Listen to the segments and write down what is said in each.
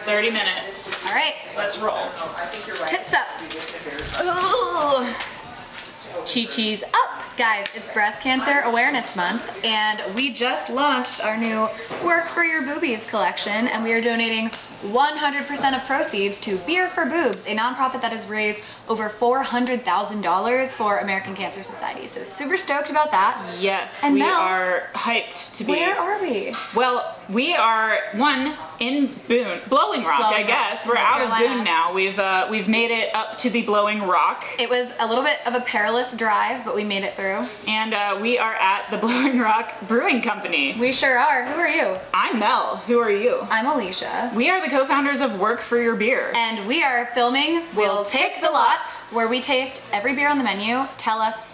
30 minutes. All right, Let's roll. tits up. Ooh. Chi-Chi's up. Guys, it's Breast Cancer Awareness Month, and we just launched our new Work for Your Boobies collection, and we are donating 100% of proceeds to Beer for Boobs, a nonprofit that has raised over $400,000 for American Cancer Society. So super stoked about that. Yes, And we Mel, are hyped to be. Where are we? Well, we are one in Boone, Blowing Rock, Blowing I guess. Rock, We're North out of Carolina. Boone now. We've uh, we've made it up to the Blowing Rock, It was a little bit of a perilous drive, but we made it through. and uh, we are at the Blowing Rock Brewing Company. We sure are. Who are you? I'm Mel. Who are you? I'm Alicia. We are the co-founders of Work for Your Beer. And we are filming We'll Take the Lot, where we taste every beer on the menu, tell us,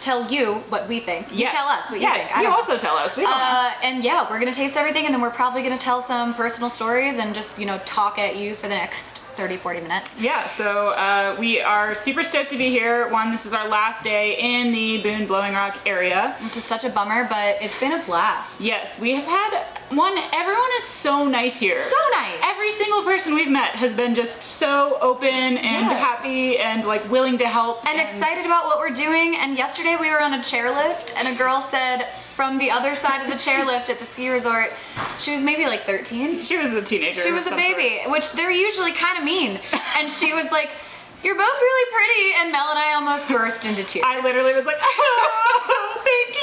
tell you what we think. You Yes. tell us what yeah, you think. I you also tell us. We know. Uh, and yeah, we're gonna taste everything and then we're probably gonna tell some personal stories and just, you know, talk at you for the next 30, 40 minutes. Yeah, so uh, we are super stoked to be here. One, this is our last day in the Boone Blowing Rock area. Which is such a bummer, but it's been a blast. Yes, we have had one, everyone is so nice here. So nice. Every single person we've met has been just so open and Yes. happy and like willing to help. and excited about what we're doing. And yesterday we were on a chairlift, and a girl said from the other side of the chairlift at the ski resort, she was maybe like 13. She was a teenager. She was a baby, which they're usually kind of mean. And she was like, "You're both really pretty," and Mel and I almost burst into tears. I literally was like, oh,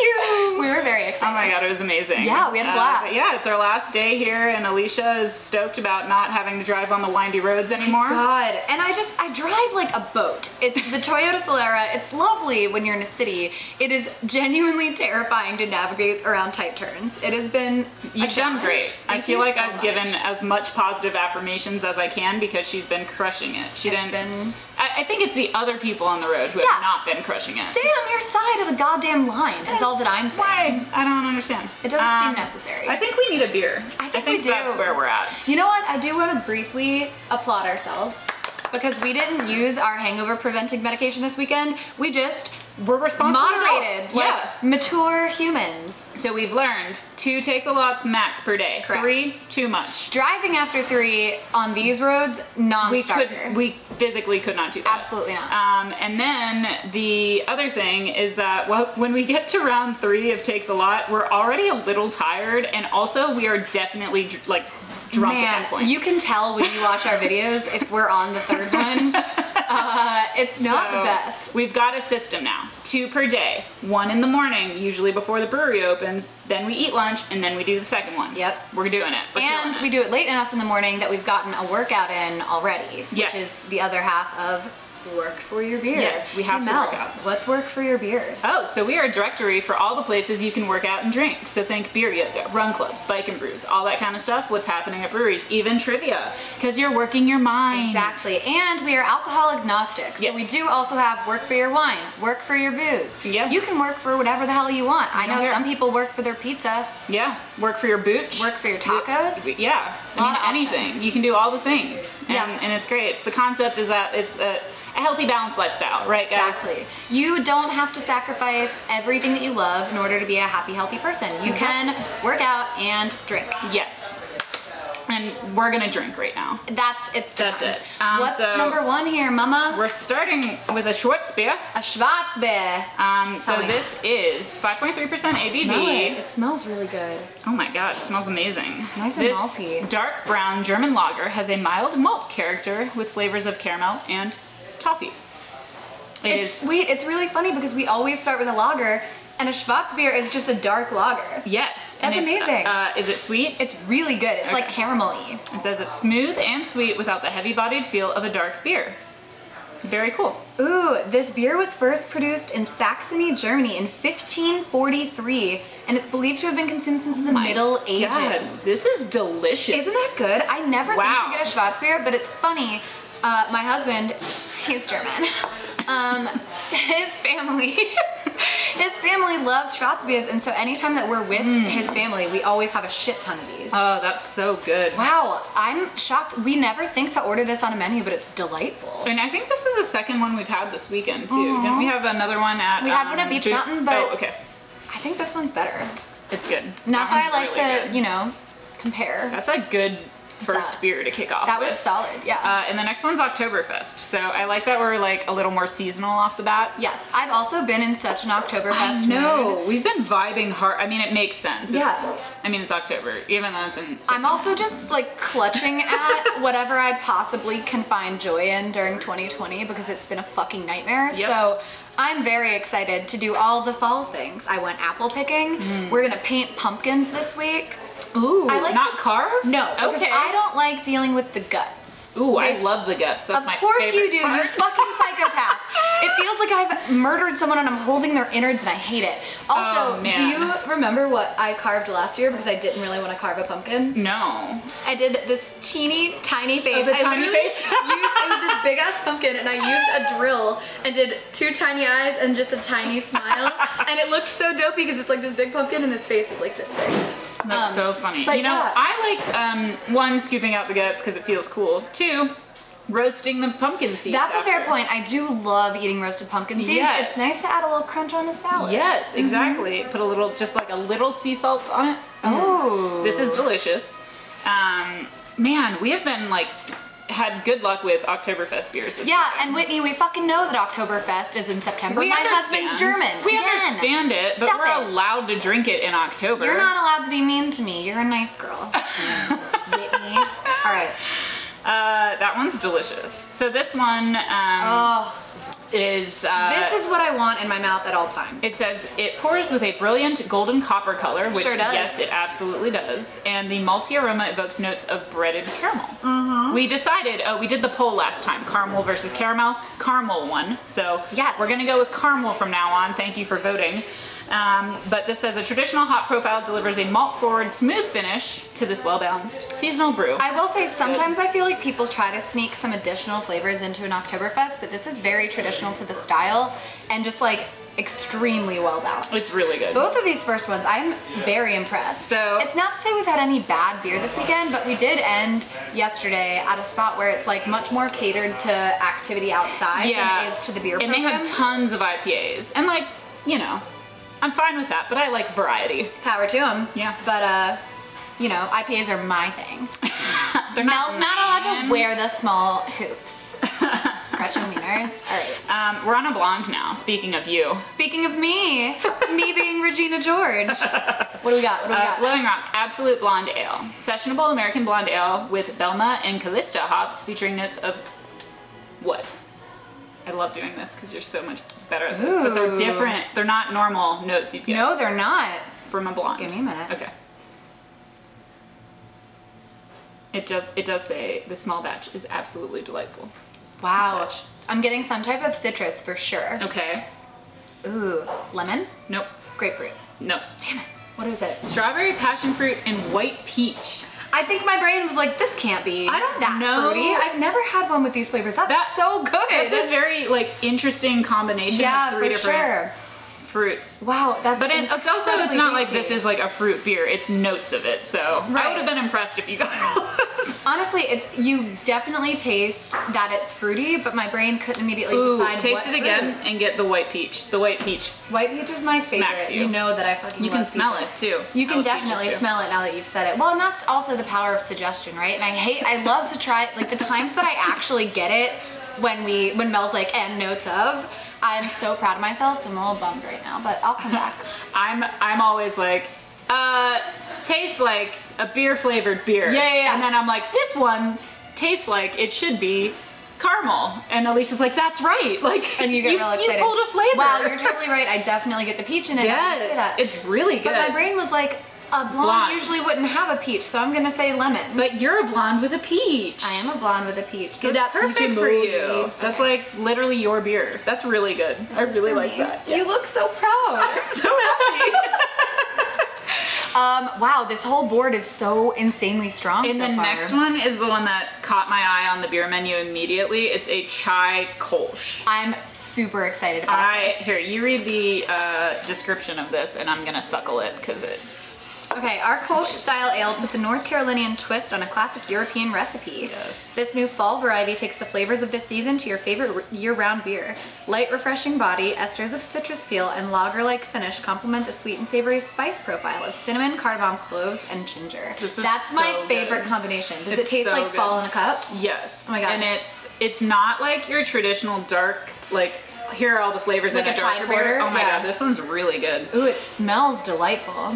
you. we were very excited. Oh my god, it was amazing. Yeah, we had a Uh, blast. but yeah, it's our last day here, and Alicia is stoked about not having to drive on the windy roads anymore. God, and I just I drive like a boat. It's the Toyota Solara. It's lovely when you're in a city. It is genuinely terrifying to navigate around tight turns. It has been. You've done challenge. great. I feel like so I've much. given as much positive affirmations as I can because she's been crushing it. She It's didn't. been- I, I think it's the other people on the road who Yeah. have not been crushing it. Stay on your side of the goddamn line. Is all that I'm saying. Why? I don't understand. It doesn't seem um, necessary. I think we need a beer. I think we do. that's where we're at. You know what? I do want to briefly applaud ourselves because we didn't use our hangover preventing medication this weekend. We just We're responsible moderated adults. like yeah. mature humans. So we've learned to take the lots max per day. Correct. Three, too much. Driving after three on these roads, We non-starter. could, we physically could not do that. Absolutely not. Um, and then the other thing is that wh- when we get to round three of Take the Lot, we're already a little tired, and also we are definitely like drunk at Man, that point. you can tell when you watch our videos if we're on the third one. Uh, it's not the best. We've got a system now. Two per day. One in the morning, usually before the brewery opens. Then we eat lunch, and then we do the second one. Yep. We're doing it. We're And killing we do it late enough in the morning that we've gotten a workout in already, Yes. which is the other half of work for your beer. Yes, we have Hey, to Mel, work out. What's work for your beer? Oh, so we are a directory for all the places you can work out and drink. So think beer yoga, run clubs, bike and brews, all that kind of stuff. What's happening at breweries, even trivia, because you're working your mind. Exactly. And we are alcohol agnostic. So Yes. we do also have work for your wine, work for your booze. Yeah. You can work for whatever the hell you want. I don't know care. some people work for their pizza, Yeah, work for your booch. work for your tacos. We- Yeah, I Lot mean of anything. options. You can do all the things. And, Yeah. and it's great. It's the concept is that it's a, a healthy, balanced lifestyle, right, guys? Exactly. You don't have to sacrifice everything that you love in order to be a happy, healthy person. You can work out and drink. Yes. And we're gonna drink right now. That's it's. That's time. it. Um, What's so- number one here, Mama? We're starting with a Schwarzbier. A Schwarzbier. Um, so me. this is 5.3% ABV. Smell it. It smells really good. Oh my god, it smells amazing. Nice and this malty. dark brown German lager has a mild malt character with flavors of caramel and toffee. It It's is sweet. It's really funny because we always start with a lager, and a Schwarzbier is just a dark lager. yes. That's it's, amazing. Uh, is it sweet? It's really good. It's like Okay. caramelly. It says it's smooth and sweet without the heavy-bodied feel of a dark beer. It's very cool. Ooh, this beer was first produced in Saxony, Germany in 1543, and it's believed to have been consumed since the Middle Ages. Yes, this is delicious. Isn't that good? I never Wow. think to get a Schwarzbier, but it's funny. Uh, my husband, he's German. Um, his family, his family loves Schwarzbiers, and so anytime that we're with his family, we always have a shit ton of these. Oh, that's so good. wow, I'm shocked. We never think to order this on a menu, but it's delightful. And I think this is the second one we've had this weekend too. Didn't we have another one at? We had one at um, Beech Mountain, but- oh, okay, I think this one's better. it's good. Not that, I like really to, good. you know, compare. That's a good first beer to kick off That with. was solid, yeah. Uh, and the next one's Oktoberfest. So I like that we're like a little more seasonal off the bat. yes, I've also been in such an Oktoberfest mood. No, we've been vibing hard. I mean, it makes sense. It's- Yeah. I mean, it's October, even though it's in. I'm also just like clutching at whatever I possibly can find joy in during 2020 because it's been a fucking nightmare. Yep. So I'm very excited to do all the fall things. I went apple picking. We're gonna paint pumpkins this week. Ooh, I like not to- carve. No, okay. I don't like dealing with the guts. Ooh, I love the guts. That's of course you do, you part. fucking psychopath. it feels like I've murdered someone and I'm holding their innards and I hate it. Also, Oh, do you remember what I carved last year because I didn't really want to carve a pumpkin? No. I did this teeny tiny face. Oh, the tiny face? used, it was this big ass pumpkin, and I used a drill and did two tiny eyes and just a tiny smile, and it looked so dopey because it's like this big pumpkin and this face is like this big. That's Um, so funny. but You know, yeah. I like um, one scooping out the guts because it feels cool. Two, roasting the pumpkin seeds. That's a fair point. I do love eating roasted pumpkin seeds. Yes. It's nice to add a little crunch on the salad. Yes, exactly. Put a little, just like a little sea salt on it. Oh. This is delicious. Um, man, we have been like had good luck with Oktoberfest beers. This Yeah, weekend. and Whitney, we fucking know that Oktoberfest is in September. we My understand. husband's German. We Again. understand it, but Stop we're it. allowed to drink it in October. You're not allowed to be mean to me. You're a nice girl. Whitney. All right. Uh, that one's delicious. So this one um, Oh, is. Uh, this is what I want in my mouth at all times. It says it pours with a brilliant golden copper color, which Sure yes, it absolutely does. And the malty aroma evokes notes of breaded caramel. Mm-hmm. We decided, oh, we did the poll last time, caramel versus caramel. Caramel won, so Yes. we're gonna go with caramel from now on. Thank you for voting. Um, but this says a traditional hop profile delivers a malt-forward, smooth finish to this well-balanced seasonal brew. I will say sometimes I feel like people try to sneak some additional flavors into an Oktoberfest, but this is very traditional to the style and just like extremely well balanced. it's really good. Both of these first ones, I'm very impressed. So- it's not to say we've had any bad beer this weekend, but we did end yesterday at a spot where it's like much more catered to activity outside yeah, than it is to the beer and they program. had tons of IPAs, and like, you know, I'm fine with that, but I like variety. Power to them. Yeah. But uh, you know, IPAs are my thing. They're Mel's not allowed to wear the small hoops. Gretchen Wieners. All right. Um, we're on a blonde now. Speaking of you, Speaking of me, me being Regina George. What do we got? What do we uh, got? Blowing Rock Absolute Blonde Ale, sessionable American blonde ale with Belma and Callista hops, featuring notes of what? I love doing this because you're so much better at this, but they're different. They're not normal notes you get no, they're not. from a blonde. Give me a minute. Okay. It does. It does say the small batch is absolutely delightful. Wow. I'm getting some type of citrus for sure. Okay. Ooh, lemon, Nope. grapefruit. No. Damn it. What is it? Strawberry, passion fruit, and white peach. I think my brain was like, this can't be I don't that know. fruity. I've never had one with these flavors. That's That- so good. That's a very like interesting combination yeah, of three for different sure. Fruits. Wow, that's But it, it's also it's not like this is like a fruit beer. It's notes of it. So I would have been impressed if you got. Honestly, it's you definitely taste that it's fruity, but my brain couldn't immediately Ooh, decide. taste it again fruit. and get the white peach. The white peach. White peach is my favorite. Smacks you. know that I fucking. You can smell peaches. it too. You can definitely smell it now that you've said it. Well, and that's also the power of suggestion, right? And I hate, I love to try like the times that I actually get it when we, when Mel's like, and notes of. I'm so proud of myself, so I'm a little bummed right now, but I'll come back. I'm I'm always like, uh, tastes like a beer flavored beer. Yeah, yeah, yeah. And then I'm like, this one tastes like it should be caramel. And Alicia's like, that's right. Like, And you get real excited. You pulled a flavor. Wow, you're totally right. I definitely get the peach in it. now that you say that. Yes, it's really good. But my brain was like, a blonde, Blonde. usually wouldn't have a peach, so I'm gonna say lemon. But you're a blonde with a peach. I am a blonde with a peach. So that's perfect for you. That's like literally your beer. That's really good. I really like that. You look so proud. I'm so happy. um, wow, this whole board is so insanely strong and so the far. next one is the one that caught my eye on the beer menu immediately. It's a chai kolsch. I'm super excited about I this. here you read the uh, description of this, and I'm gonna suckle it because it. Okay, our Kolsch style ale puts a North Carolinian twist on a classic European recipe. Yes. This new fall variety takes the flavors of this season to your favorite year-round beer. Light, refreshing body, esters of citrus peel, and lager-like finish complement the sweet and savory spice profile of cinnamon, cardamom, cloves, and ginger. This is That's my favorite good. combination. Does It's it taste so like good. fall in a cup? Yes. Oh my God. And it's it's not like your traditional dark like here are all the flavors Like in a a darker tri-porter? beer. Oh my Yeah. god, this one's really good. Ooh, it smells delightful.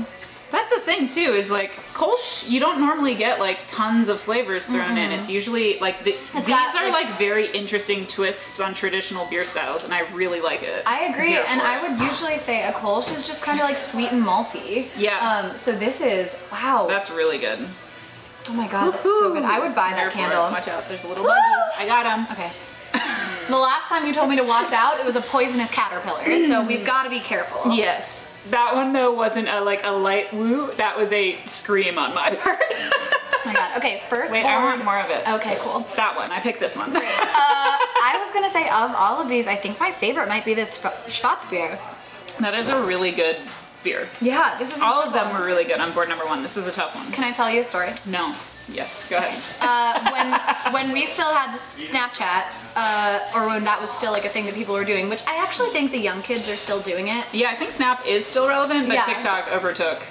That's the thing too, is like Kolsch, you don't normally get like tons of flavors thrown in. It's usually like the, these got, are like- like, very interesting twists on traditional beer styles, and I really like it. I agree, and for I would usually say a Kolsch is just kind of like sweet and malty. Yeah. Um. So this is wow. That's really good. oh my god, that's so good. I would buy that for it. candle. Watch out, there's a little buggy. I got him. Okay. the last time you told me to watch out, it was a poisonous caterpillar. So we've got to be careful. Yes. That one though wasn't a like a light woo. That was a scream on my part. Oh my god. Okay. First. Wait, I want more of it. Okay. Cool. That one. I picked this one. Uh, I was gonna say of all of these, I think my favorite might be this Schwa- Schwarzbier. that is a really good beer. Yeah, this is All of them were really good on board number one. This is a tough one. Can I tell you a story? No. Yes. Go ahead. Uh, when when we still had Snapchat, uh, or when that was still like a thing that people were doing, which I actually think the young kids are still doing it. Yeah, I think Snap is still relevant, but Yeah. TikTok overtook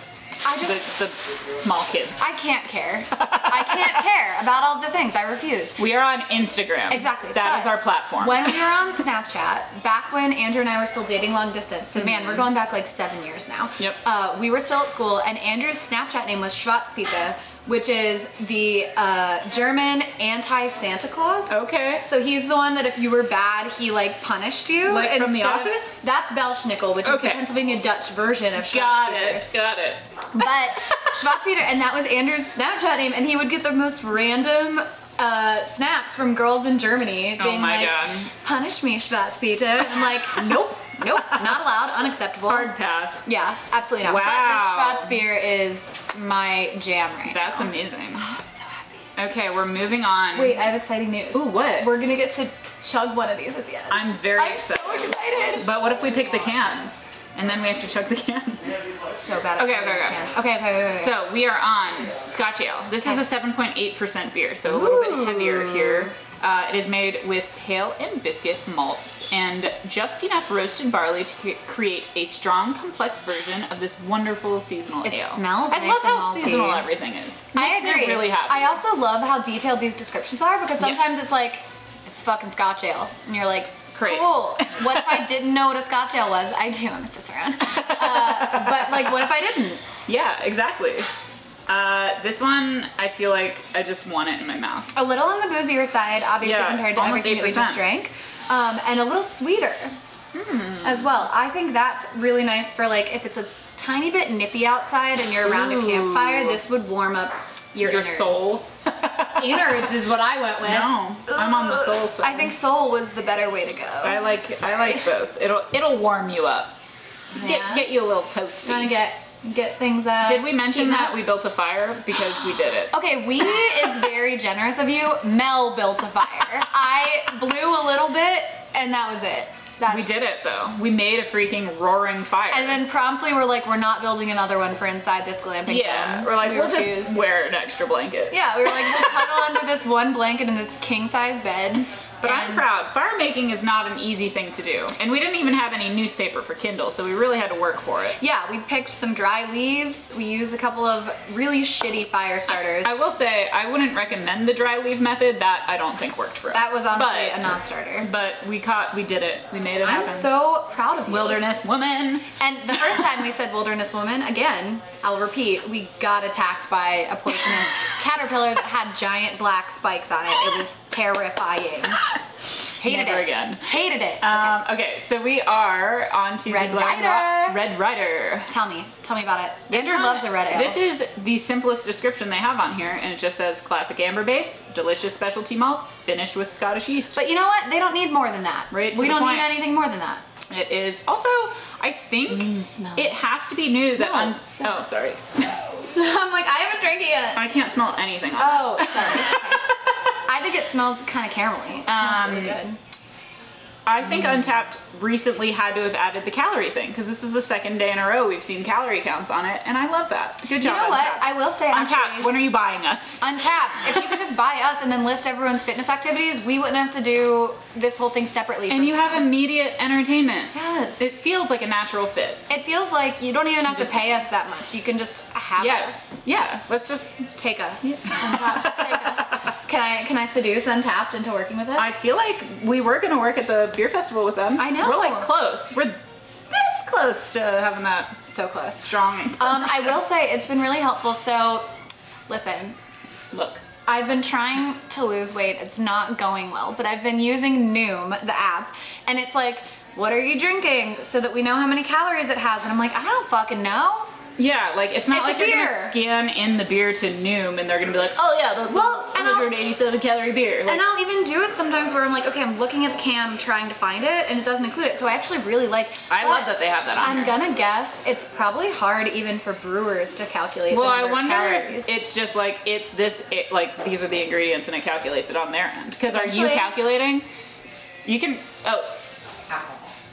I the, just the small kids. I can't care. I can't care about all the things. I refuse. we are on Instagram. Exactly. That is our platform. When we were on Snapchat, back when Andrew and I were still dating long distance, so man, we're going back like seven years now. Yep. Uh, we were still at school, and Andrew's Snapchat name was Schwarzpeter, which is the uh, German anti-Santa Claus. okay. So he's the one that if you were bad, he like punished you. Like from The instead of- Office? that's Belsnickel, which is Okay. the Pennsylvania Dutch version of Got Schwarzpeter. it. Got it. But Schwarzpeter, and that was Andrew's Snapchat name, and he would get the most random uh, snaps from girls in Germany Oh being my like, God. "Punish me, Schwarzpeter." I'm like, "Nope, nope, not allowed, unacceptable." Hard pass. Yeah, absolutely not. Wow. But this Schwarzbier is my jam right That's now. amazing. Oh, I'm so happy. Okay, we're moving on. Wait, I have exciting news. Ooh, what? We're gonna get to chug one of these at the end. I'm very I'm excited. so excited. But what if we pick the cans? And then we have to chug the cans. So bad. Okay, okay, okay. Okay, okay, okay. okay. So we are on Scotch Ale. This is a 7.8% beer, so a little bit heavier here. Uh, it is made with pale and biscuit malts and just enough roasted barley to create a strong, complex version of this wonderful seasonal It ale. smells I nice love how malty. seasonal everything is. I Makes me agree. really happy. I also love how detailed these descriptions are because sometimes Yes. it's like it's fucking Scotch ale, and you're like, Great. cool. what if I didn't know what a Scotch ale was? I do. I'm a Cicerone. Uh, but like, what if I didn't? yeah, exactly. Uh, this one, I feel like I just want it in my mouth. A little on the boozier side, obviously Yeah, compared to everything that we just drank, um, and a little sweeter Hmm. as well. I think that's really nice for like if it's a tiny bit nippy outside and you're around a campfire. This would warm up your, Your soul. Innards is what I went with. No, I'm on the soul side. I think soul was the better way to go. I like I like both. It'll it'll warm you up. Yeah. Get get you a little toasty. Trying to get get things. Uh, Did we mention that up. we built a fire because we did it? Okay, we is very generous of you. Mel built a fire. I blew a little bit, and that was it. That's, We did it though. We made a freaking roaring fire. And then promptly we're like, we're not building another one for inside this glamping. yeah, dome. we're like We we'll refuse. just wear an extra blanket. Yeah, we were like, we'll cuddle under this one blanket in this king size bed. But I'm proud. Fire making is not an easy thing to do, and we didn't even have any newspaper for Kindle, so we really had to work for it. Yeah, we picked some dry leaves. We used a couple of really shitty fire starters. I will say I wouldn't recommend the dry leaf method. That I don't think worked for us. that was honestly but, a non-starter. But we caught. We did it. We made it I'm happen. so proud of you. Wilderness woman. And the first time we said wilderness woman, again, I'll repeat, we got attacked by a poisonous caterpillar that had giant black spikes on it. It was terrifying. Hated Never it. again. Hated it. Okay. Um, okay, so we are on to Red Rider. Red Rider. Tell me. Tell me about it. This Andrew loves a red ale. This is the simplest description they have on here, and it just says classic amber base, delicious specialty malts, finished with Scottish yeast. but you know what? They don't need more than that. Right we don't point. need anything more than that. It is also, I think, Mm, it has to be new that No, oh sorry, I'm like, I haven't drank it yet. I can't smell anything. Oh, sorry. Okay. I think it smells kind of caramelly. It smells Um, really good. I think Mm. Untappd recently had to have added the calorie thing because this is the second day in a row we've seen calorie counts on it, and I love that. Good job. You know what? I will say Untappd, actually- when are you buying us? Untappd. If you could just buy us and then list everyone's fitness activities, we wouldn't have to do this whole thing separately. And you have immediate entertainment. Yes. It feels like a natural fit. It feels like you don't even have Just- to pay us that much. You can just have Yes. us. Yeah. Let's just. Take us. Untappd, take us. Can I can I seduce Untappd into working with us? I feel like we were gonna work at the beer festival with them. I know. We're like close. We're this close to having that so close. strong. Um, I will say it's been really helpful. So, listen, Look. I've been trying to lose weight. It's not going well, but I've been using Noom, the app, and it's like, what are you drinking? So that we know how many calories it has. And I'm like, I don't fucking know. Yeah, like it's not It's like you're gonna scan in the beer to Noom and they're gonna be like, oh yeah, that's Well, a and I'll- 187 calorie beer. Like, And I'll even do it sometimes where I'm like, okay, I'm looking at the can, trying to find it, and it doesn't include it. So I actually really like. I love that they have that on I'm here. gonna guess it's probably hard even for brewers to calculate. well, I wonder if it's just like it's this, it, like these are the ingredients and it calculates it on their end. Because are you calculating? You can. Oh,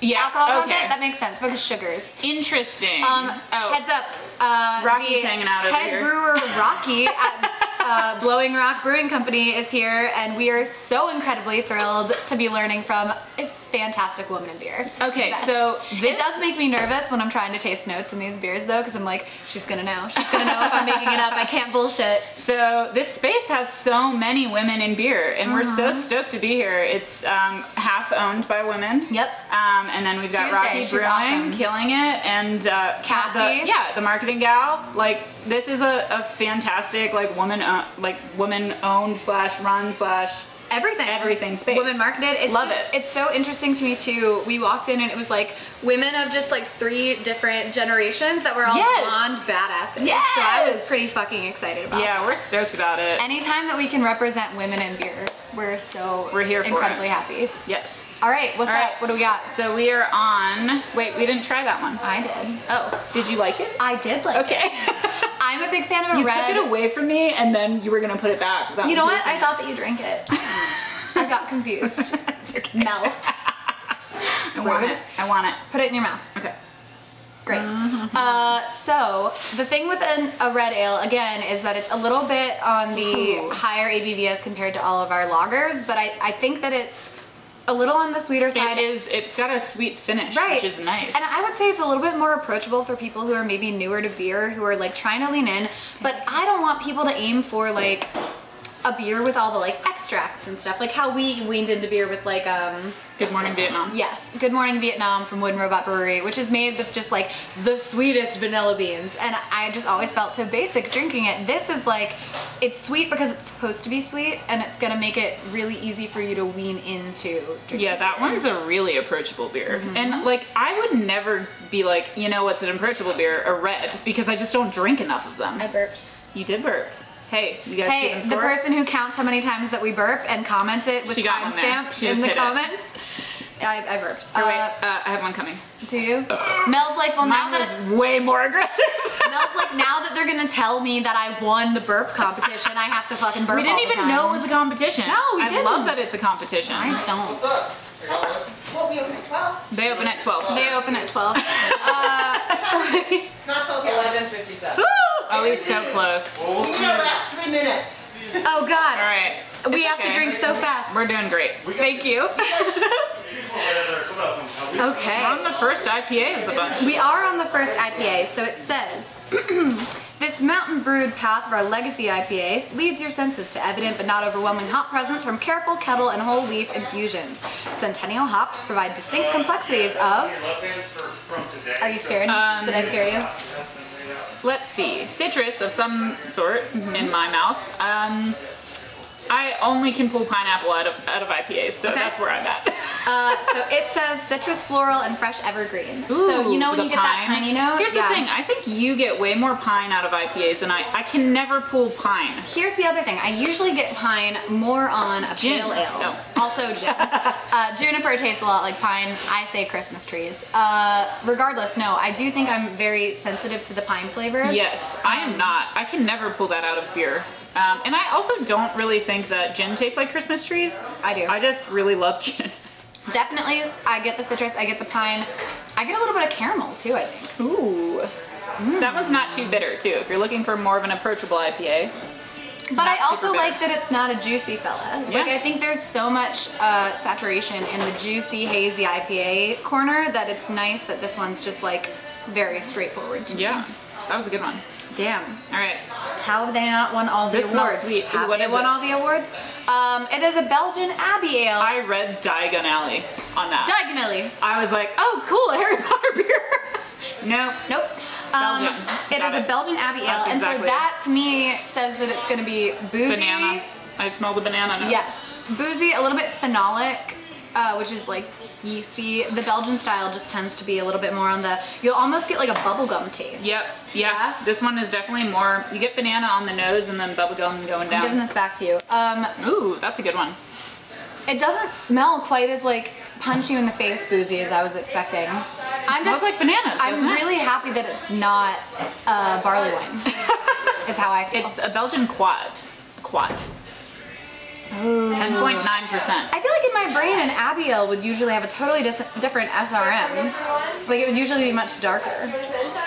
yeah. alcohol okay. content. That makes sense because sugars. Interesting. Um, oh, heads up. Uh, Rocky's hanging out over head here. brewer Rocky at uh, Blowing Rock Brewing Company is here, and we are so incredibly thrilled to be learning from a fantastic woman in beer. Okay, so it this- does make me nervous when I'm trying to taste notes in these beers, though, because I'm like, she's gonna know. She's gonna know if I'm making it up. I can't bullshit. So this space has so many women in beer, and we're Uh-huh. so stoked to be here. It's um, half owned by women. Yep. Um, and then we've got Tuesday, Rocky she's Brewing awesome. killing it, and uh, Cassie. the, yeah, the marketing gal. Like this is a, a fantastic like woman uh, like woman owned slash run slash Everything. Everything space. Women marketed. It's Love just- it. It's so interesting to me too. We walked in and it was like women of just like three different generations that were all Yes. blonde badasses. So I was pretty fucking excited about. It. Yeah, we're stoked about it. Anytime that we can represent women in beer, we're so We're here incredibly happy. yes. All right, what's All that? What do we got? So we are on. Wait, we didn't try that one. I did. Oh, did you like it? I did like Okay. it. Okay. I'm a big fan of a you red. took it away from me, and then you were gonna put it back. without You know what? I thought that you drank it. I got confused. It's okay. Mel, I want Rude. it. I want it. put it in your mouth. Okay. Great. Mm-hmm. Uh, so the thing with an, a red ale again is that it's a little bit on the Ooh. higher ABV as compared to all of our lagers, but I, I think that it's a little on the sweeter side. It is. It's got a sweet finish, Right. which is nice. And I would say it's a little bit more approachable for people who are maybe newer to beer, who are like trying to lean in. But I don't want people to aim for like a beer with all the like extracts and stuff, like how we weaned into beer with like um Good morning, Vietnam. Yes, Good Morning Vietnam from Wooden Robot Brewery, which is made with just like the sweetest vanilla beans. And I just always felt so basic drinking it. This is like, it's sweet because it's supposed to be sweet and it's gonna make it really easy for you to wean into drinking Yeah, that beer. one's a really approachable beer. Mm-hmm. And like, I would never be like, you know what's an approachable beer? A red, because I just don't drink enough of them. I burped. You did burp. Hey, you guys Hey, the person who counts how many times that we burp and comments it with She got one there. timestamps in the comments. it. Comments. I, I burped. Or wait, Uh, uh, I have one coming. do you? Mel's like, well now Mine that was way more aggressive. Mel's like, now that they're gonna tell me that I won the burp competition, I have to fucking burp we didn't all the even time. know it was a competition. No, we I didn't. I love that it's a competition. I don't. What's up? I got one. Well, we open at 12. They open at 12. They open at 12. It's not 12 yet. 11.57. Oh, he's so close. We need our last three minutes. Oh All God. right. We It's have to drink so fast. We're doing great. Thank you. Okay. We're on the first IPA of the bunch. We are on the first IPA, so it says, This mountain brewed path of our legacy IPA leads your senses to evident but not overwhelming hop presence from careful kettle and whole leaf infusions. Centennial hops provide distinct complexities of. Are you scared? Um, Did I scare you? Let's see. Citrus of some sort in my mouth. Um, I only can pull pineapple out of out of IPAs, so Okay. that's where I'm at. Uh, so it says citrus, floral, and fresh evergreen. so you know when you get that pine. piney note? Here's Yeah. the thing. I think you get way more pine out of IPAs than I. I can never pull pine. Here's the other thing. I usually get pine more on a Gin. pale ale. No. Also gin. uh, juniper tastes a lot like pine. I say Christmas trees. Uh, regardless, no, I do think I'm very sensitive to the pine flavor. Yes, I am not. I can never pull that out of beer. Um, and I also don't really think that gin tastes like Christmas trees. I do. I just really love gin. Definitely, I get the citrus, I get the pine. I get a little bit of caramel too, I think. Ooh. That one's not too bitter too. If you're looking for more of an approachable IPA. But I also like that it's not a juicy fella. Like Yeah. I think there's so much uh, saturation in the juicy, hazy IPA corner that it's nice that this one's just like very straightforward to me. Yeah, that was a good one. Damn. All right. How have they not won all the This awards? sweet. Have what they won this? all the awards? Um, it is a Belgian Abbey Ale. I read Diagon Alley on that. Diagonally. I was like, oh, cool, a Harry Potter beer. no. Nope. Um, it Got is it. a Belgian Abbey Ale, That's and so that to me says that it's going to be boozy. Banana. I smell the banana notes. Yes, boozy, a little bit phenolic, uh, which is like yeasty. The Belgian style just tends to be a little bit more on the. You'll almost get like a bubblegum taste. Yep. Yeah. Yeah? This one is definitely more. You get banana on the nose and then bubblegum going down. I'm giving this back to you. Um, Ooh, that's a good one. it doesn't smell quite as like punch you in the face boozy as I was expecting. I'm smells like bananas, I'm it? really happy that it's not uh, barley wine. is how I feel. It's a Belgian quad. Quad. 10.9%. I feel like in my brain an Abbey ale would usually have a totally dis- different SRM. Like it would usually be much darker.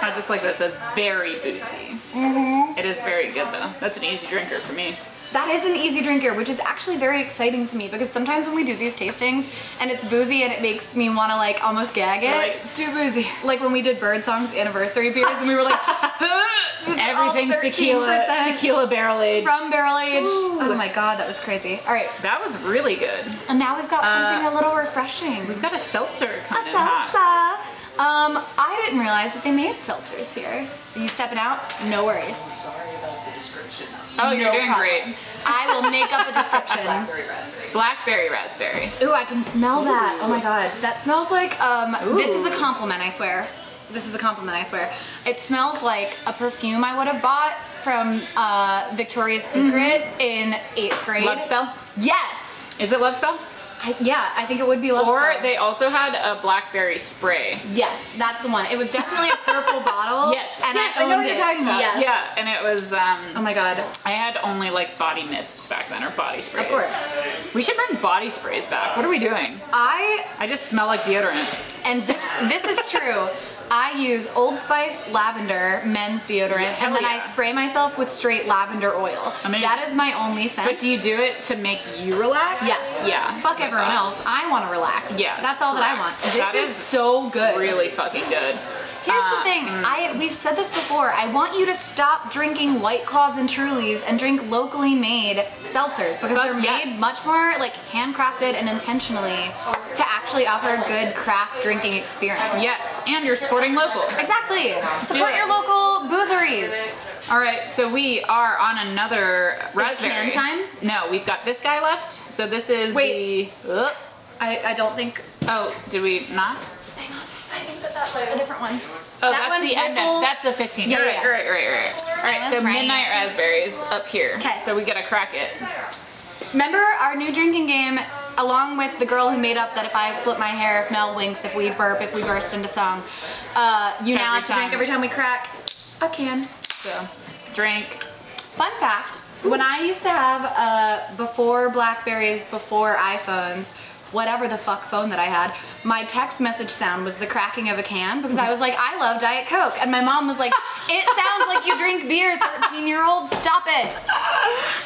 I just like that it says very boozy. Mm-hmm. It is very good though. That's an easy drinker for me. That is an easy drinker, which is actually very exciting to me because sometimes when we do these tastings and it's boozy and it makes me want to like almost gag it. You're like, it's too boozy. Like when we did Birdsong's anniversary beers and we were like, "These Everything's tequila, 13% tequila barrel aged. from barrel aged. Oh my god, that was crazy. All right, That was really good. and now we've got something Uh, a little refreshing. We've got a seltzer A coming in hot. seltzer. Um, I didn't realize that they made seltzers here. Are you stepping out? No worries. Sorry about the description. Oh, you're No doing problem. great. I will make up a description. Blackberry raspberry. Blackberry raspberry. Ooh, I can smell that. Oh my god. That smells like, um, this is a compliment, I swear. This is a compliment, I swear. It smells like a perfume I would have bought from uh, Victoria's Secret in eighth grade. Love spell? Yes! Is it love spell? I, yeah, I think it would be Love Or they also had a blackberry spray. Yes, that's the one. It was definitely a purple bottle. Yes, and yes, I, I know what you're talking about. Yes. Yeah, and it was um, Oh my god. I had only like body mist back then or body sprays. Of course. We should bring body sprays back. What are we doing? I I just smell like deodorant. and this, this is true. I use Old Spice lavender men's deodorant, Hell and then yeah. I spray myself with straight lavender oil. Amazing. That is my only scent. But do you do it to make you relax? Yes. Yeah. Fuck that's what I everyone else. I want to relax. Yeah. That's all that I want. This That is, is so good. Really fucking good. Here's Uh, the thing. I we've said this before. I want you to stop drinking White Claws and Trulies and drink locally made seltzers because they're made yes. much more like handcrafted and intentionally to actually offer a good craft drinking experience. Yes, and you're supporting local. Exactly. Support your local boozeries. All right, so we are on another raspberry. time? No, we've got this guy left. So this is Wait. the. Ugh. I, I don't think. oh, did we not? Hang on. I think that a different one. Oh, That that's the end. Ripple- That's the 15. Yeah, right, yeah. right, right, right. All right, so right. midnight raspberries up here. 'Kay. So we gotta crack it. Remember our new drinking game, along with the girl who made up that if I flip my hair, if Mel winks, if we burp, if we burst into song, uh, you now have to drink every time we crack a can. So drink. Fun fact, when I used to have, uh, before Blackberries, before iPhones, whatever the fuck phone that I had, my text message sound was the cracking of a can because I was like, I love Diet Coke. And my mom was like, it sounds like you drink beer, 13 year old, stop it.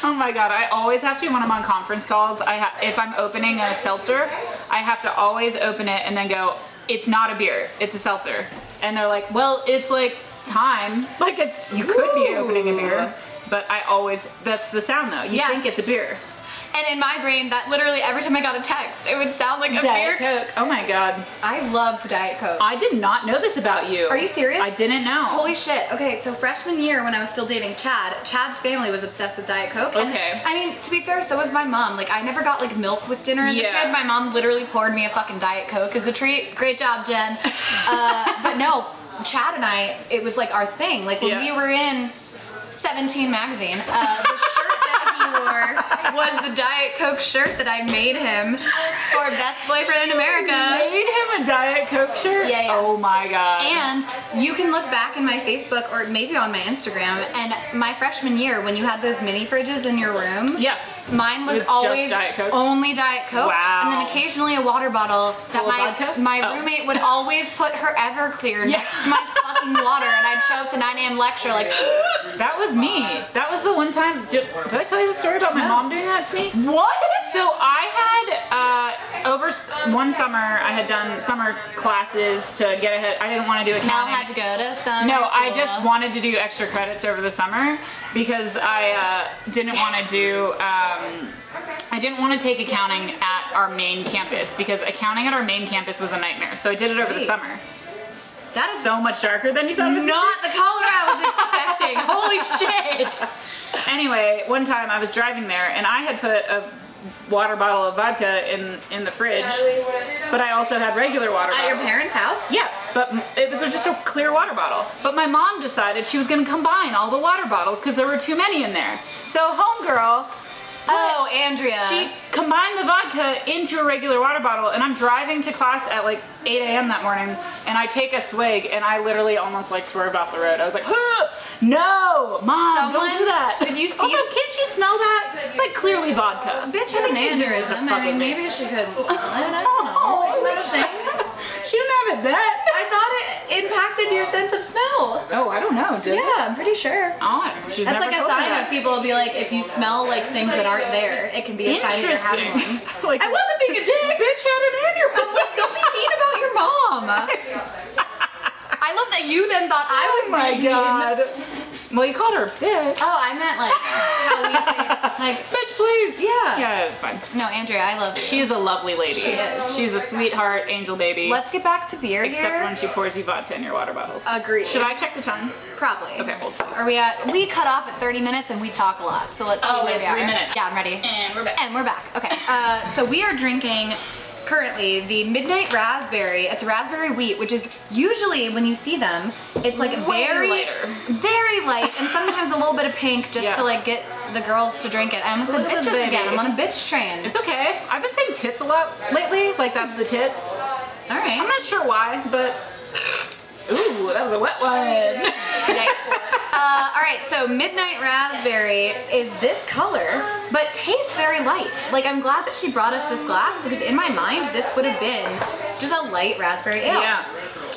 Oh my god, I always have to when I'm on conference calls. I ha- if I'm opening a seltzer, I have to always open it and then go, "It's not a beer, it's a seltzer." And they're like, "Well, it's like time. Like it's you could be opening a beer." But I always that's the sound though. You Yeah. think it's a beer. And in my brain, that literally every time I got a text, it would sound like a Diet beer. Coke. Oh my god. I loved Diet Coke. I did not know this about you. Are you serious? I didn't know. Holy shit. Okay, so freshman year when I was still dating Chad, Chad's family was obsessed with Diet Coke. And, Okay. I mean, to be fair, so was my mom. Like, I never got like milk with dinner as Yeah. a kid. My mom literally poured me a fucking Diet Coke as a treat. Great job, Jen. uh, but no, Chad and I, it was like our thing. Like when Yeah. we were in 17 magazine, uh, the shirt that he wore was the Diet Coke shirt that I made him for Best Boyfriend in America. Made him a Diet Coke shirt? Yeah, yeah. Oh my god. And you can look back in my Facebook or maybe on my Instagram and my freshman year when you had those mini fridges in your room. yeah. Mine was always Diet Coke? only Diet Coke. Wow. And then occasionally a water bottle that Full my my Oh. roommate would always put her Everclear Yeah. next to my fucking water and I'd show up to 9 a.m. lecture like That was me. That was the one time. Did, did I tell you the story about my mom doing that to me? What? So I had uh, over one summer. I had done summer classes to get ahead. I didn't want to do Mel accounting. had to go to some No, I just wanted to do extra credits over the summer because I uh, didn't want to do. Um, I didn't want to take accounting at our main campus because accounting at our main campus was a nightmare. So I did it over the summer. That is So much darker than you thought it was. not the color I was expecting. Holy shit. Anyway, one time I was driving there and I had put a water bottle of vodka in in the fridge, but I also had regular water At your parents' house? Yeah, but it was just a clear water bottle. But my mom decided she was gonna combine all the water bottles because there were too many in there. So homegirl, Oh, Andrea. she combined the vodka into a regular water bottle, and I'm driving to class at like 8 a.m. that morning, and I take a swig, and I literally almost like swerved off the road. I was like, huh, no, mom, don't do that. did you see- Also, can't she smell that? It's like clearly vodka. Bitch I had an aneurysm. I mean, maybe she couldn't smell it. I oh, don't know. Isn't that a oh, thing? She didn't have it then. I thought it impacted your sense of smell. Oh, I don't know. Does it? Yeah, I'm pretty sure. Oh, she's That's like a sign that. of people will be like, if you smell like things that aren't there, it can be a sign that you're having one. Like, I wasn't being a dick. bitch had an aneurysm. like, don't be mean about your mom. I love that you then thought I oh was Oh my mean. god. Well, you called her a bitch. Oh, I meant like how we say like. Bitch, please. Yeah. Yeah, it's fine. No, Andrea, I love you. She is a lovely lady. She is. She's a sweetheart, angel baby. Let's get back to beer except here. when she pours you vodka in your water bottles. Agreed. Should I check the time? Probably. Okay, hold please. Are we at? We cut off at 30 minutes and we talk a lot. So let's see Oh, where we we are. three minutes. Yeah, I'm ready. And we're back. And we're back. Okay. Uh, so we are drinking currently the Midnight Raspberry. It's raspberry wheat, which is usually when you see them, it's like Way very, lighter. very light, and sometimes a little bit of pink just Yeah. to like get the girls to drink it. I almost said bitches again. I'm on a bitch train. It's okay. I've been saying tits a lot lately. Like that's the tits. All right. I'm not sure why, but ooh, that was a wet one. Yikes. Uh, all right, so Midnight Raspberry is this color, but tastes very light. Like, I'm glad that she brought us this glass because in my mind, this would have been just a light raspberry ale. yeah.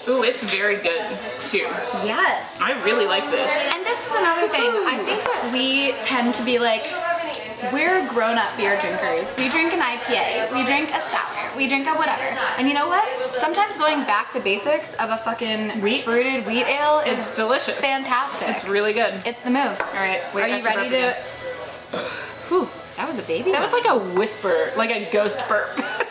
Ooh, it's very good too. Yes. I really like this. And this is another thing. I think that we tend to be like, we're grown-up beer drinkers. We drink an IPA. We drink a sour. We drink a whatever. And you know what? Sometimes going back to basics of a fucking Wheat? fruited wheat ale is It's delicious. fantastic. It's really good. It's the move. All right, wait, Are you ready to? Whew, that was a baby. That was like a whisper, like a ghost burp.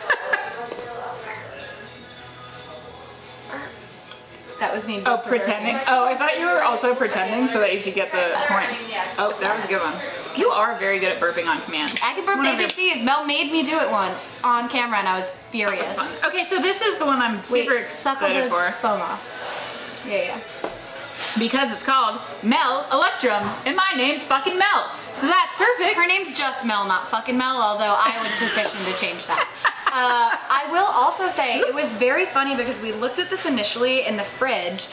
that was me. oh, pretending. Oh, I thought you were also pretending so that you could get the points. Oh, that was a good one. You are very good at burping on command. I can burp One the your- ABCs. Mel made me do it once on camera, and I was furious. That furious. was fun. Okay, so this is the one I'm Wait, super suckle excited the for foam off. Yeah, yeah. because it's called Mel Electrum, and my name's fucking Mel. So that's perfect. Her name's just Mel, not fucking Mel, although I would petition to change that. Uh, I will also say it was very funny because we looked at this initially in the fridge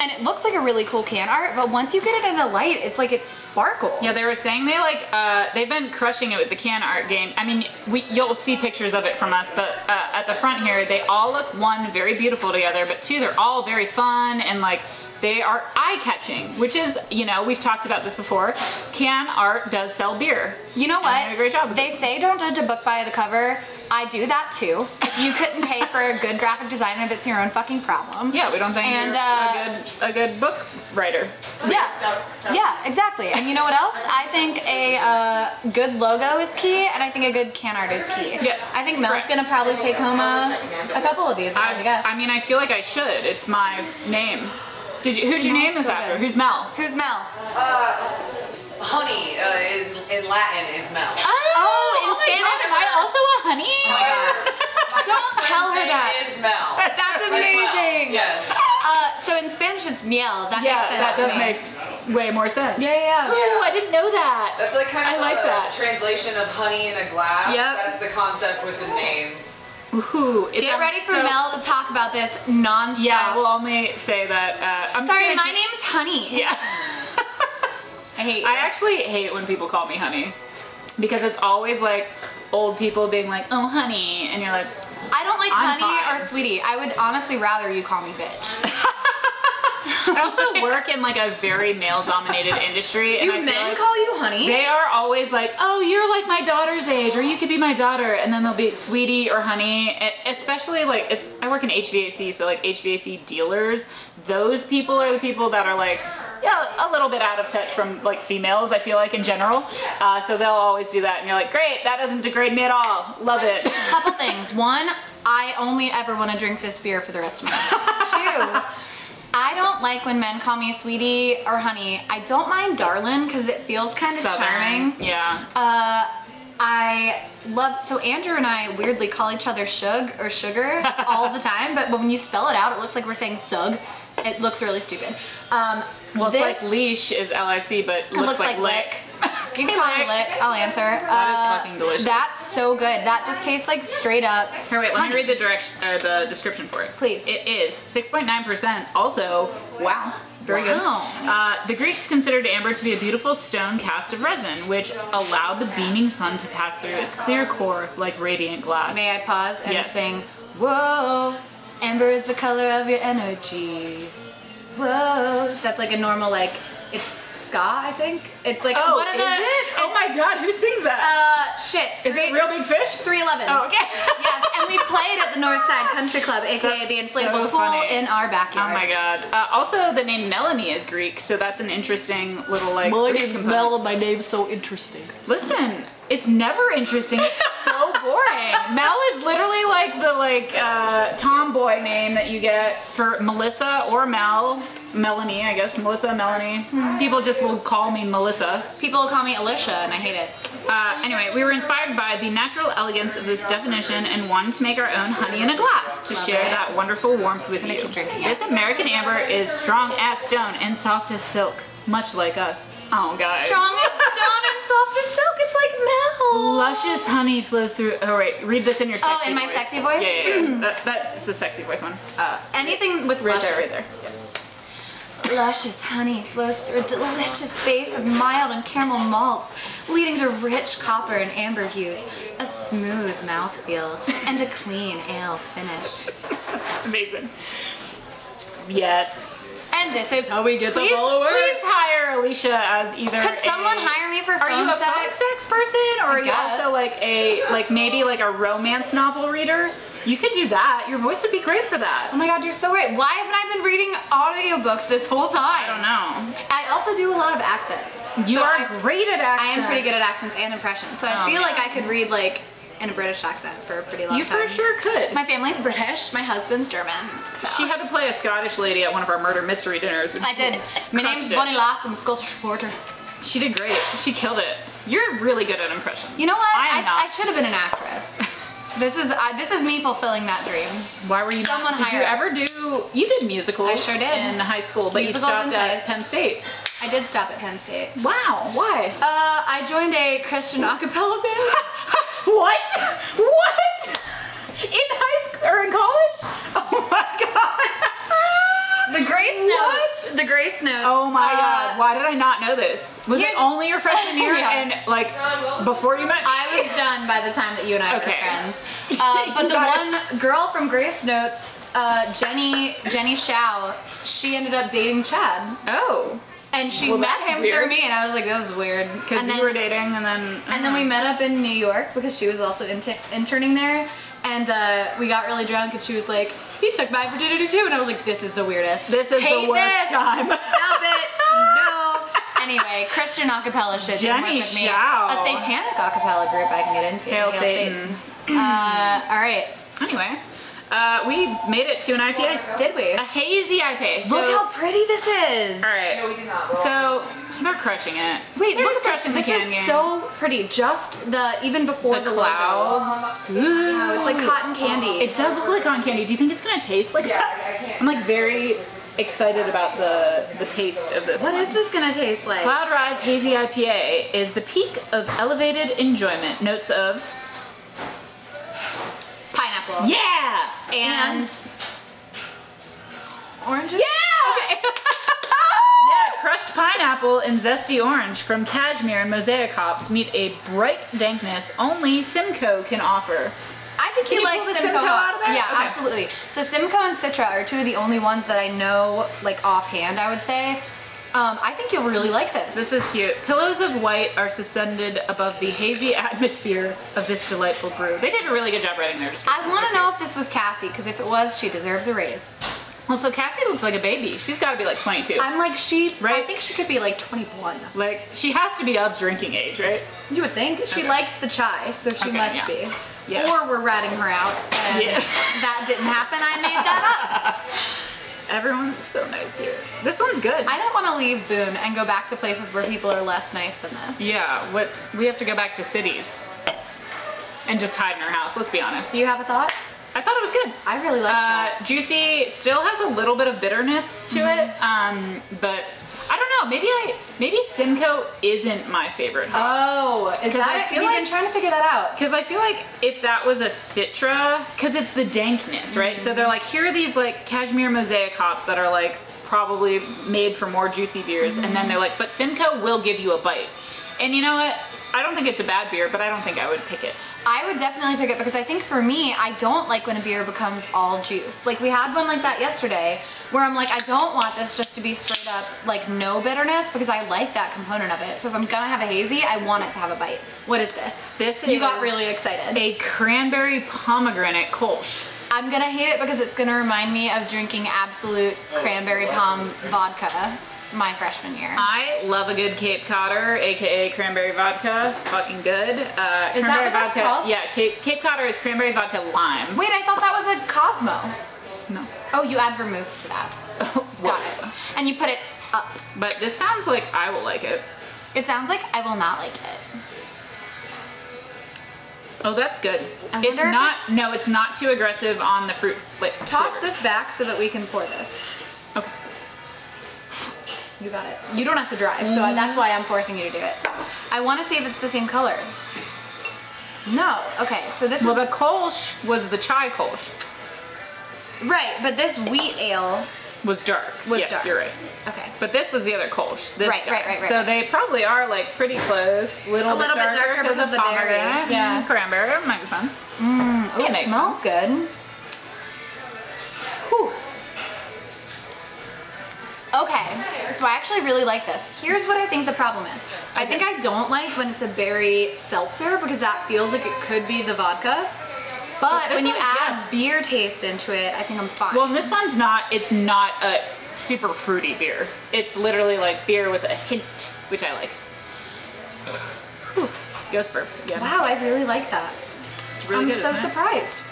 and it looks like a really cool can art, but once you get it in the light, it's like it sparkles. Yeah, they were saying they like uh, they've been crushing it with the can art game. I mean, we you'll see pictures of it from us, but uh, at the front here, they all look one very beautiful together, but two, they're all very fun and like they are eye-catching, which is you know we've talked about this before. Can art does sell beer. You know what? they did a great job They say don't judge a book by the cover. I do that too. If you couldn't pay for a good graphic designer, that's your own fucking problem. Yeah, we don't think And, you're uh, a good a good book writer. Yeah, yeah, exactly. And you know what else? I think a uh, good logo is key, and I think a good can art is key. Yes, I think Mel's correct. gonna probably take home a, a couple of these. I, I, guess. I mean, I feel like I should. It's my name. Did you? Who'd you Smells name this so after? Who's Mel? Who's Mel? Honey uh, in, in Latin is Mel. Oh, in my Spanish? God, am I also a honey? Oh my God. My Don't tell her name that. is Mel. That's As well. amazing. Yes. Uh, so in Spanish it's miel. That yeah, makes sense that to does me. make way more sense. Yeah, yeah, yeah. Ooh, I didn't know that. That's like kind of I like the that. translation of honey in a glass. Yep. That's the concept with the name. Ooh, Get ready for so- Mel to talk about this nonstop. Yeah, I will only say that. Uh, I'm Sorry, my keep- name's Honey. Yeah. I hate you. I actually hate when people call me honey because it's always like old people being like, "Oh, honey," and you're like, I don't like I'm honey fine. or sweetie. I would honestly rather you call me bitch. I also work in like a very male-dominated industry. Do and I men like call you honey? They are always like, "Oh, you're like my daughter's age," or "You could be my daughter," and then they'll be sweetie or honey. E- Especially like it's. I work in HVAC, so like HVAC dealers. Those people are the people that are like. Yeah, a little bit out of touch from like females, I feel like in general. Uh, so they'll always do that, and you're like, great, that doesn't degrade me at all. Love it. Couple things. One, I only ever want to drink this beer for the rest of my life. Two, I don't like when men call me sweetie or honey. I don't mind darling because it feels kind of Southern. charming. Yeah. Uh, I love so Andrew and I weirdly call each other shug or sugar all the time, but when you spell it out, it looks like we're saying sug. It looks really stupid. Um, Well, it's like leash is LIC, but looks, looks like, like lick. Can call me lick. I'll answer. That Uh, is fucking delicious. That's so good. That just tastes like straight up. Here, wait, let honey. me read the direct, uh, the description for it. Please. It is 6.9%. Also, wow, very Wow. good. Uh, the Greeks considered amber to be a beautiful stone cast of resin, which allowed the beaming sun to pass through its clear core like radiant glass. May I pause and Yes. sing? Whoa, amber is the color of your energy. Whoa, that's like a normal like it's ska, I think. It's like Oh, one of is it? Oh my god, who sings that? Uh, shit. is three, it Real Big Fish? 311. Oh, okay. yes, and we played at the Northside Country Club, aka That's the inflatable so pool in our backyard. Oh my god. Uh, also, the name Melanie is Greek, so that's an interesting little like. Greek component. and my name's so interesting. Listen, it's never interesting. It's so boring. Mel is literally like the like uh, tomboy name that you get for Melissa or Mel. Melanie, I guess. Melissa, Melanie. People just will call me Melissa. People will call me Alicia, and I hate it. Uh, anyway, we were inspired by the natural elegance of this definition and wanted to make our own honey in a glass to Love share it. that wonderful warmth with you. This American amber is strong as stone and soft as silk, much like us. Oh, guys. Strong as stone and soft as silk. It's like Mel. Luscious honey flows through. Oh wait, read this in your sexy voice. Oh, in my voice. sexy voice? Yeah, yeah, yeah. that, that's the sexy voice one. Uh, Anything with right luscious. there, right there. Luscious honey flows through a delicious base of mild and caramel malts, leading to rich copper and amber hues, a smooth mouthfeel, and a clean ale finish. Amazing. Yes. And this is How we get Please, the followers? please hire Alicia as either. Could someone a- hire me for Are you phone a phone sex? sex person, or are you guess. also like a like maybe like a romance novel reader? You could do that. Your voice would be great for that. Oh my god, you're so right. Why haven't I been reading audiobooks this whole time? I don't know. I also do a lot of accents. You So are I, great at accents. I am pretty good at accents and impressions. So I Oh, feel like. I could read like in a British accent for a pretty long You time. You for sure could. My family's British. My husband's German. so- she had to play a Scottish lady at one of our murder mystery dinners. I did. My name's it. Bonnie a Scottish reporter. She did great. She killed it. You're really good at impressions. You know what? I am I, should have been an actress. this is I, this is me fulfilling that dream. Why were you Someone? Did you ever do? You did musicals. I sure did. in high school, but Musicals you stopped at. Penn State. I did stop at Penn State. Wow. Why? Uh, I joined a Christian a cappella band. what? What? In high school or in college? Oh my god. The Grace Notes. The Grace Notes. Oh my Uh, god. Why did I not know this? Was it only your freshman year Yeah. and like before you met? me? I was done by the time that you and I Okay. were friends. Uh, but the one girl from Grace Notes, uh, Jenny Jenny Shao, she ended up dating Chad, Oh, and she Well, met him weird. through me, and I was like, this is weird. because you were dating and then And then we met up in New York because she was also inter- interning there. And uh, we got really drunk and she was like, he took my virginity too. And I was like, this is the weirdest. This is Hate the worst this. time. Stop it. No. Anyway, Christian acapella shit Jenny me. A satanic acapella group I can get into. Hail Satan. Uh, all right. Anyway, uh, we made it to an IPA. Did we? A hazy IPA. So, Look how pretty this is. All right. No, we did not. So they're crushing it. Wait, they're look just at this. crushing the This can is so pretty. Just the even before the the, clouds. Logo. Wow, it's like cotton candy. It does look like cotton candy. Do you think it's gonna taste like Yeah, that? I- I can't- I'm like very excited about the the taste of this. What one. is this gonna taste like? Cloud Rise Hazy IPA is the peak of elevated enjoyment. Notes of Pineapple. yeah And, oranges? yeah. Okay. Yeah, crushed pineapple and zesty orange from cashmere and mosaic hops meet a bright dankness only Simcoe can offer. I think Can you like Simcoe Simcoe hops. Yeah, Okay. absolutely. So Simcoe and Citra are two of the only ones that I know, like offhand, I would say. Um, I think you'll really like this. This is cute. Pillows of white are suspended above the hazy atmosphere of this delightful brew. They did a really good job writing their description. I want to know if this was Cassie, because if it was, she deserves a raise. Also, Cassie looks like a baby. She's got to be like 22. I'm like, she, right? I think she could be like 21. like, she has to be of drinking age, right? You would think. She Okay. likes the chai, so she Okay, must yeah. be. Yeah. Or we're ratting her out, and Yeah. that didn't happen. I made that up. Everyone's so nice here. This one's good. I don't want to leave Boone and go back to places where people are less nice than this. yeah, what we have to go back to cities and just hide in our house. Let's be honest. Do you have a thought? I thought it was good. I really like Uh, that. juicy still has a little bit of bitterness to Mm-hmm. it, um, but I don't know. Maybe I maybe Simcoe isn't my favorite hop. Oh, is that I it? 'Cause feel you've like- been trying to figure that out. Because I feel like if that was a Citra, because it's the dankness, right? So mm-hmm. they're like, here are these like cashmere mosaic hops that are like probably made for more juicy beers, and then they're like, but Simcoe will give you a bite. And you know what? I don't think it's a bad beer, but I don't think I would pick it. I would definitely pick it because I think for me, I don't like when a beer becomes all juice. Like we had one like that yesterday where I'm like, I don't want this just to be straight up like no bitterness because I like that component of it. So if I'm gonna have a hazy, I want it to have a bite. What is this? This You got really excited. a cranberry pomegranate Kolsch. I'm gonna hate it because it's gonna remind me of drinking absolute oh, cranberry pom vodka my freshman year. I love a good Cape Codder, aka cranberry vodka. It's fucking good. Uh, Is that what that's called? Yeah, Cape, Cape Codder is cranberry vodka lime. Wait, I thought that was a Cosmo. No. Oh, you add vermouth to that. Got it. And you put it up. But this sounds like I will like it. It sounds like I will not like it. Oh, that's good. It's not. it's- No, it's not too aggressive on the fruit fla- Toss flavors. this back so that we can pour this. You got it. You don't have to drive, so mm-hmm. that's why I'm forcing you to do it. I want to see if it's the same color. No. Okay, so this Well, is the Kolsch was the chai Kolsch. right, but this wheat ale Was dark. was yes, dark. you're right. Okay. But this was the other Kolsch. This Right, right, right, right, So right. they probably are like pretty close. Little A little bit darker because of the berry. Yeah. and Cranberry makes sense. Mm, oh, It smells good. Whew. Okay, so I actually really like this. Here's what I think the problem is. I think I don't like when it's a berry seltzer because that feels like it could be the vodka. But when you one, add yeah. beer taste into it, I think I'm fine. Well, and this one's not. It's not a super fruity beer. It's literally like beer with a hint, which I like. Whew. Ghost burp. Yeah. wow, I really like that. It's really I'm good. so surprised.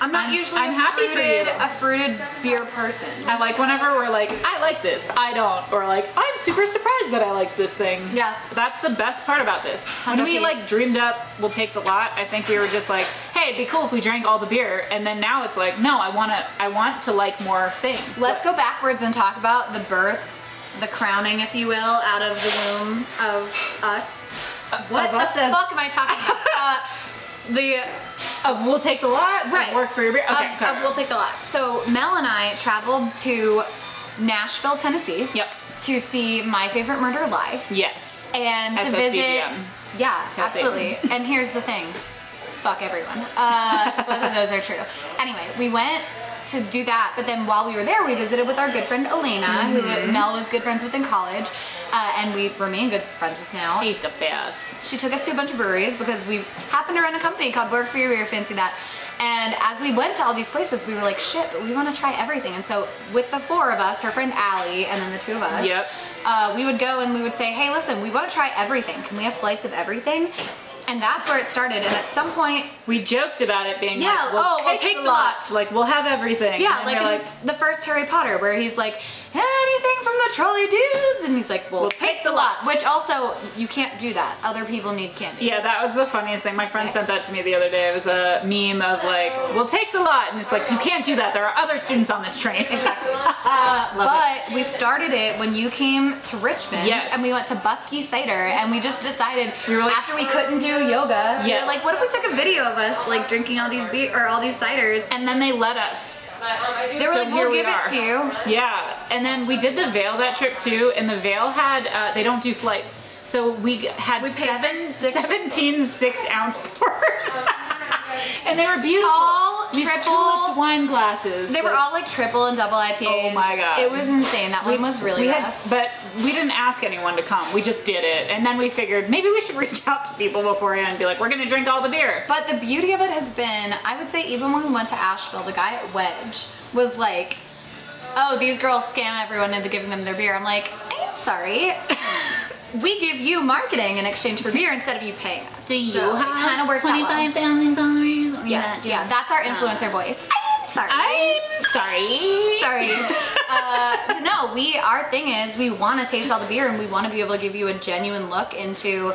I'm not I'm- usually I'm a happy for fruited, you. a fruited beer person. I like whenever we're like, I like this, I don't, or like, I'm super surprised that I liked this thing. Yeah. That's the best part about this. When we like dreamed up, we'll take the lot. I think we were just like, hey, it'd be cool if we drank all the beer, and then now it's like, no, I wanna, I want to like more things. Let's go backwards and talk about the birth, the crowning, if you will, out of the womb of us. What the fuck am I talking about? uh, the Of we'll take the lot. Right. Work for your beer. Okay. of, of We'll Take the Lot. So Mel and I traveled to Nashville, Tennessee. Yep. To see My Favorite Murder live Yes. and to visit. Yeah, absolutely. and here's the thing. Fuck everyone. Uh, both of those are true. Anyway, we went to do that, but then while we were there, we visited with our good friend Elena, Mm-hmm. who Mel was good friends with in college, uh, and we remain good friends with now. She's the best. She took us to a bunch of breweries because we happened to run a company called Work for Your Beer, fancy that. And as we went to all these places, we were like, shit, but we want to try everything. And so with the four of us, her friend Allie, and then the two of us, Yep. uh, we would go and we would say, hey, listen, we want to try everything. Can we have flights of everything? And that's where it started. And at some point, We joked about it being Yeah, like, we'll oh, we'll take, take the the lot. lot. Like, we'll have everything. yeah, like, we're the first Harry Potter, where he's like, anything from the trolley dues, and he's like, well, We'll take, take the lot. lot. Which also, you can't do that. Other people need candy. Yeah, that was the funniest thing. My friend Okay. sent that to me the other day. It was a meme of like, we'll take the lot. And it's like, you can't do that. There are other students on this train. Exactly. Uh, but we started it when you came to Richmond Yes. and we went to Buskey Cider and we just decided We like- after we couldn't do yoga, Yeah. Like, what if we took a video of us like drinking all these beer or all these ciders? And then they let us. They were So like, we'll we give are. it to you. Yeah. And then we did the Veil that trip too. And the Veil had, uh, they don't do flights. So we had We seven, six- 17 six ounce pours. And they were beautiful. All These triple- wine glasses. They were like- all like triple and double IPAs. Oh my God. It was insane. That one was really we rough. had, but we didn't ask anyone to come. We just did it, and then we figured maybe we should reach out to people beforehand and be like, "We're gonna drink all the beer." But the beauty of it has been, I would say, even when we went to Asheville, the guy at Wedge was like, "Oh, these girls scam everyone into giving them their beer." I'm like, "I'm sorry." We give you marketing in exchange for beer instead of you paying us. So it kind of works well. thousand dollars? Yeah, yeah, that's our influencer voice. I'm sorry. I'm sorry. Sorry. uh, no, we our thing is we want to taste all the beer and we want to be able to give you a genuine look into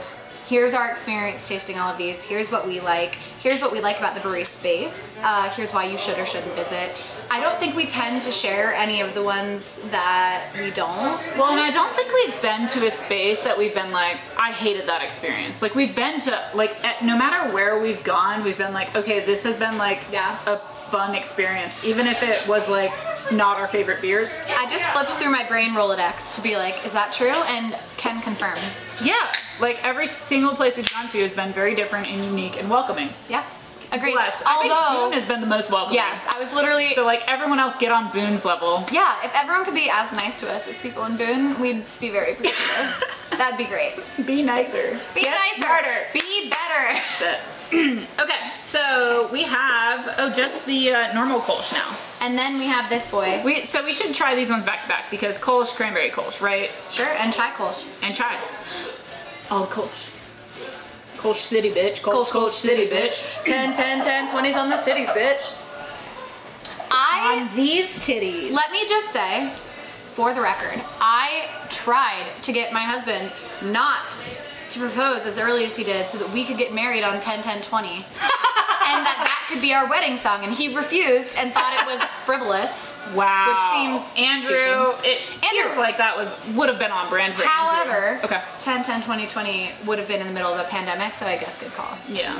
here's our experience tasting all of these. Here's what we like. Here's what we like about the brewery space. Uh, here's why you should or shouldn't visit. I don't think we tend to share any of the ones that we don't. Well, and I don't think we've been to a space that we've been like, I hated that experience. Like we've been to like at, no matter where we've gone, we've been like, okay, this has been like Yeah. a fun experience, even if it was like not our favorite beers. I just flipped through my brain Rolodex to be like, is that true? And can confirm. Yeah, like every single place we've gone to has been very different and unique and welcoming. Yeah, agreed. Bless. I think Although, Boone has been the most welcoming. yes, I was literally So like everyone else get on Boone's level. Yeah, if everyone could be as nice to us as people in Boone, we'd be very appreciative. That'd be great. Be nicer. Be Get nicer. smarter. Be better. That's it. okay, so we have oh just the uh, normal Kolsch now. And then we have this boy. We so we should try these ones back to back because Kolsch, cranberry Kolsch, right? Sure, and chai kolsch. And try. All Kolsch. Kolsch City, bitch. Kolsch, Kolsch, City, bitch. 10, 10, 10, 20s on the titties, bitch. I, On these titties. let me just say, for the record, I tried to get my husband not to propose as early as he did so that we could get married on 10, 10, 20. and that that could be our wedding song. And he refused and thought it was frivolous. Wow. Which seems Andrew. It Andrew- feels like that was would have been on brand for However, Andrew. Okay. 10, 10, 20, 20 would have been in the middle of a pandemic, so I guess good call. Yeah.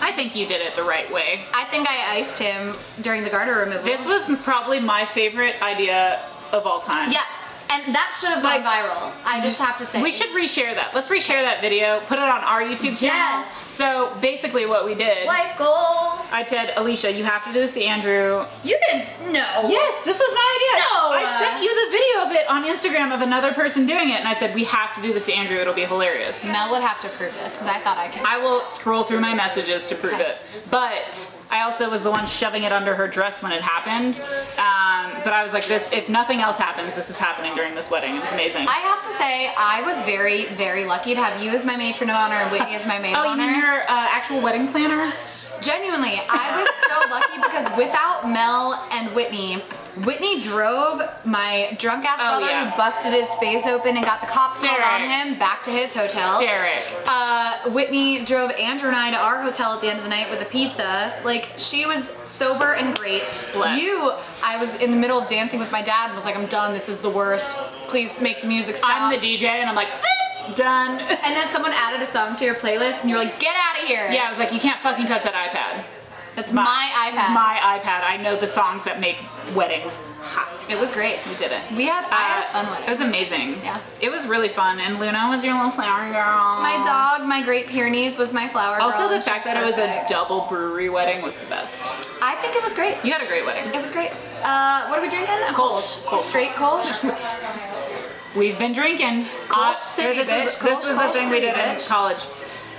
I think you did it the right way. I think I iced him during the garter removal. This was probably my favorite idea of all time. Yes, and that should have gone Like- viral. I just have to say. We should reshare that. Let's reshare that video, put it on our YouTube channel. Yes. So basically what we did, Life goals. I said, Alicia, you have to do this to Andrew. you didn't know. Yes, this was my idea. No. I sent you the video of it on Instagram of another person doing it, and I said, we have to do this to Andrew. It'll be hilarious. Mel would have to prove this because I thought I could. I will scroll through my messages to prove Okay. it. But I also was the one shoving it under her dress when it happened. Um, but I was like, this, if nothing else happens, this is happening during this wedding. It was amazing. I have to say, I was very, very lucky to have you as my matron of honor and Whitney as my maid oh, of you honor. mean your uh, actual wedding planner? Genuinely, I was so lucky because without Mel and Whitney, Whitney drove my drunk ass Oh, brother yeah. who busted his face open and got the cops called on him back to his hotel. Derek. Uh, Whitney drove Andrew and I to our hotel at the end of the night with a pizza. Like, she was sober and great. Bless. You, I was in the middle of dancing with my dad and was like, I'm done, this is the worst. Please make the music stop. I'm the DJ, and I'm like, done. and then someone added a song to your playlist and you were like, get out of here. Yeah, I was like, you can't fucking touch that iPad. That's It's my is iPad. my iPad. I know the songs that make weddings hot. It was great. We did it. We had, I had a Uh, fun wedding. It was amazing. Yeah. It was really fun. And Luna was your little flower girl. My dog, my Great Pyrenees, was my flower girl. Also, the fact that it was a double brewery wedding was the best. I think it was great. You had a great wedding. It was great. Uh, what are we drinking? A Kolsch. Kolsch. Straight Kolsch. We've been drinking. Kolsch Uh, City, this bitch. Is, this Kolsch, was the Kolsch thing we did in college.